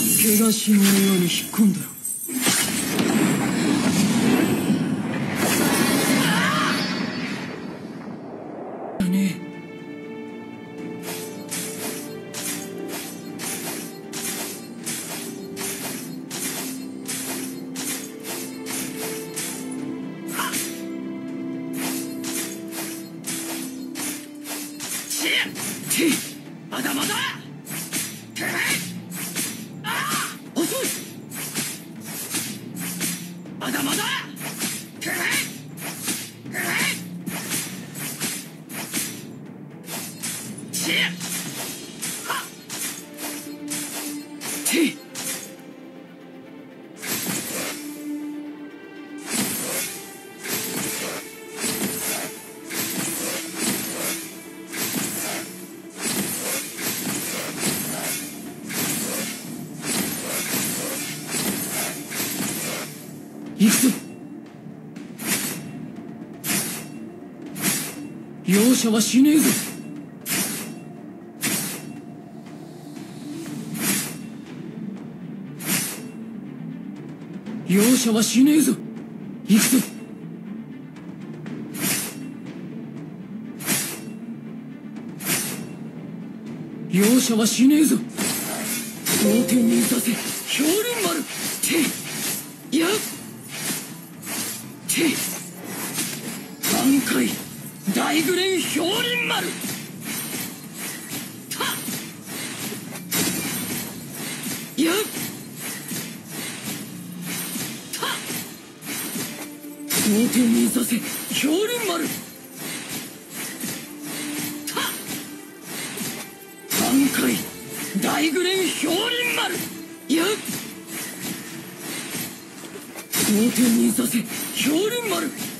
怪我しのように引っ込んだろまだまだ！まだまだ。てめえて容赦はしねえぞ。容赦はしねえぞ。行くぞ。容赦はしねえぞ。同点にさせ。氷林丸てやって三回大グレン氷林丸。たやた同点にさせ氷林丸。た三回大グレン氷林丸。や同点にさせ氷林丸